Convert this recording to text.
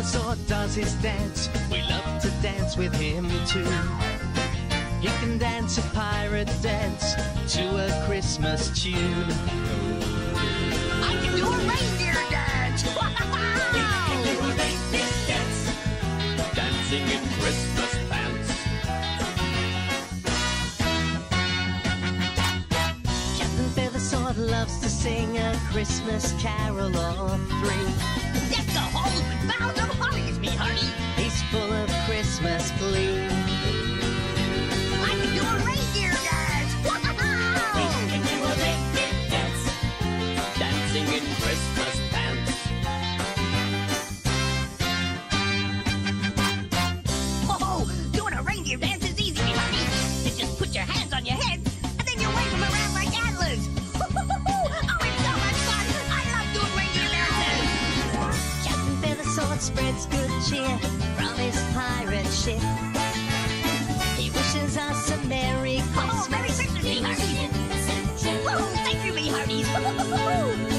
Feathersword does his dance. We love to dance with him too. He can dance a pirate dance to a Christmas tune. I can do a reindeer dance. Dancing in Christmas pants. Captain Feathersword loves to sing a Christmas carol Spreads good cheer from his pirate ship. He wishes us a Merry Christmas. Oh. Merry Christmas, me hearties. Oh, thank you, me hearties.